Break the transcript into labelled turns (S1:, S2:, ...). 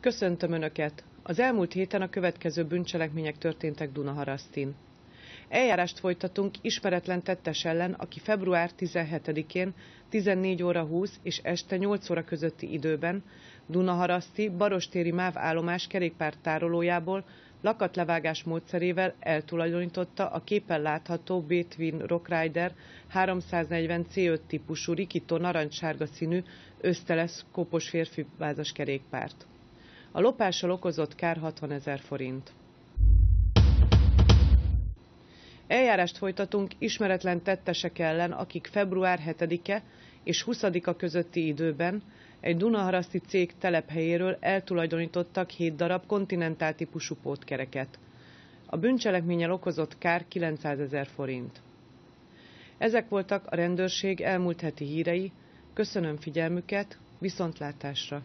S1: Köszöntöm Önöket! Az elmúlt héten a következő bűncselekmények történtek Dunaharasztin. Eljárást folytatunk ismeretlen tettes ellen, aki február 17-én 14 óra 20 és este 8 óra közötti időben Dunaharaszti Barostéri MÁV állomás kerékpártárolójából lakatlevágás módszerével eltulajdonította a képen látható Between Rockrider 340 C5 típusú rikító narancssárga színű öszteleszkópos férfi vázas kerékpárt. A lopással okozott kár 60 ezer forint. Eljárást folytatunk ismeretlen tettesek ellen, akik február 7-e és 20-a közötti időben egy Dunaharaszti cég telephelyéről eltulajdonítottak 7 darab kontinentál típusú pótkereket. A bűncselekménnyel okozott kár 900 ezer forint. Ezek voltak a rendőrség elmúlt heti hírei. Köszönöm figyelmüket, viszontlátásra!